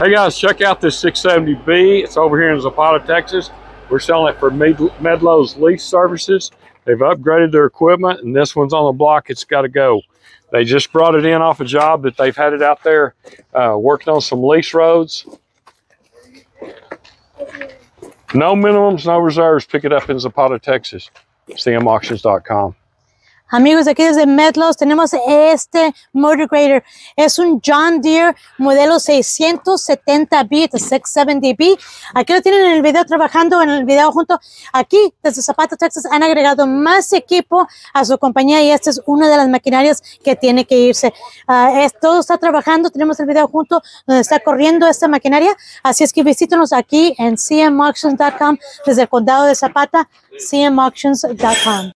Hey guys, check out this 670B. It's over here in Zapata, Texas. We're selling it for Med- Medlow's lease services. They've upgraded their equipment and this one's on the block. It's got to go. They just brought it in off a job that they've had it out there uh, working on some lease roads. No minimums, no reserves. Pick it up in Zapata, Texas. CMAuctions.com. Amigos, aquí desde Medlos tenemos este Motor Grader. Es un John Deere modelo 670B, 670B. Aquí lo tienen en el video trabajando en el video junto. Aquí, desde Zapata, Texas, han agregado más equipo a su compañía y esta es una de las maquinarias que tiene que irse. Es, todo está trabajando, tenemos el video junto donde está corriendo esta maquinaria. Así es que visítenos aquí en cmauctions.com desde el condado de Zapata, cmauctions.com.